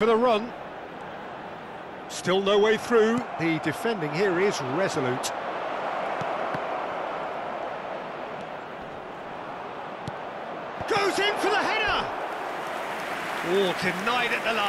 for the run. Still no way through. The defending here is resolute. Goes in for the header! Oh, denied at the last.